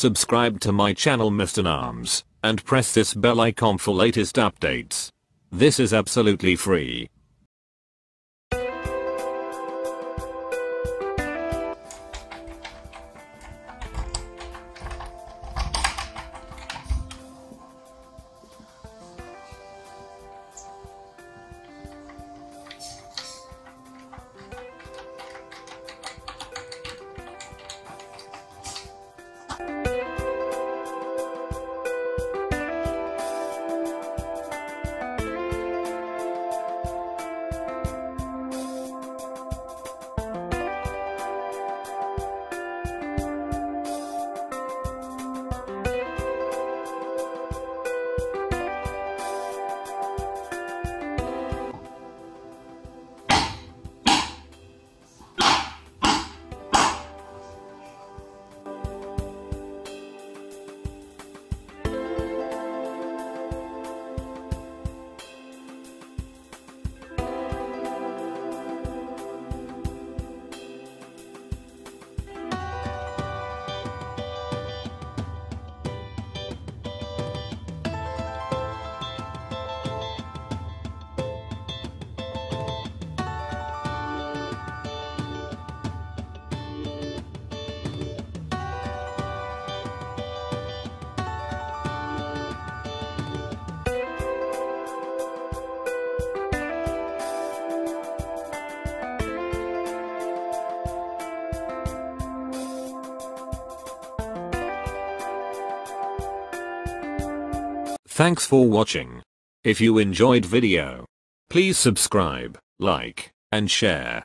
Subscribe to my channel Mr. Nams, and press this bell icon for latest updates. This is absolutely free. Thanks for watching. If you enjoyed video, please subscribe, like, and share.